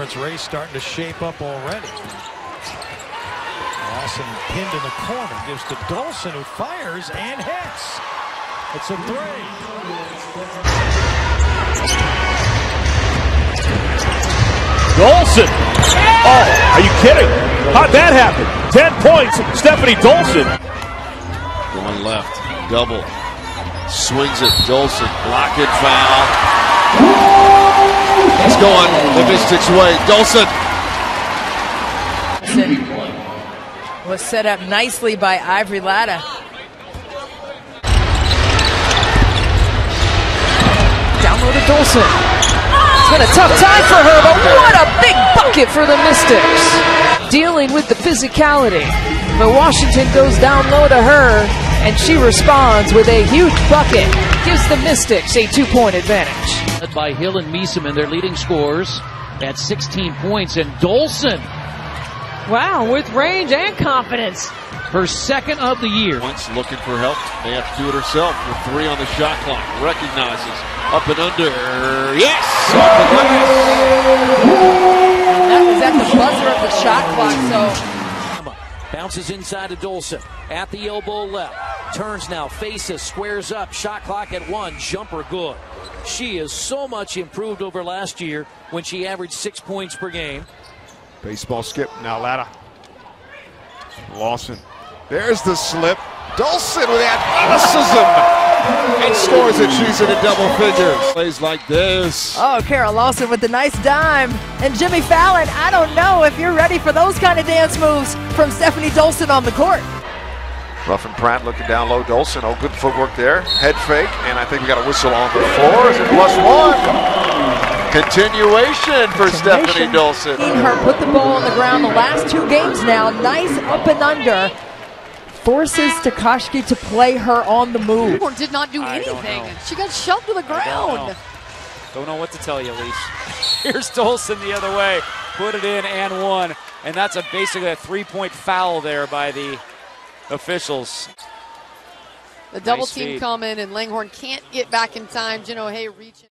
conference race starting to shape up already. Lawson pinned in the corner, gives to Dolson who fires and hits. It's a three. Dolson. Oh, are you kidding? How'd that happen? 10 points, Stefanie Dolson. Going left, double. Swings it, Dolson, block and foul. It's going the Mystics' way. Dolson. Was set up nicely by Ivory Latta. Down low Dolson. It's been a tough time for her, but what a big bucket for the Mystics. Dealing with the physicality. But Washington goes down low to her, and she responds with a huge bucket. Gives the Mystics a two point advantage. Led by Hill and Meesseman their leading scores at 16 points. And Dolson, Wow, with range and confidence. her second of the year. Once looking for help, may have to do it herself with three on the shot clock. Recognizes up and under. Yes! Off the glass. That was at the buzzer of the shot clock, so. Bounces inside to Dolson at the elbow left. Turns now, faces, squares up. Shot clock at one. Jumper good. She is so much improved over last year when she averaged six points per game. Baseball skip. Now Latta. Lawson. There's the slip. Dolson with athleticism. And scores it. She's in a double figures. Plays like this. Oh, Kara Lawson with the nice dime. And Jimmy Fallon, I don't know if you're ready for those kind of dance moves from Stefanie Dolson on the court. Ruffin Pratt looking down low. Dolson. Oh, good footwork there. Head fake. And I think we got a whistle on the floor. Is it plus one? Continuation for Stefanie Dolson. Seeing her put the ball on the ground the last two games now. Nice up and under. Forces Takashi to play her on the move. Or did not do anything. She got shoved to the Don't ground. know. Don't know what to tell you, Elise. Here's Dolson the other way. Put it in and one. And that's a basically a three point foul there by the officials. The double Nice team feed. coming, and Langhorne can't get back in time. Jeno Hay reaching.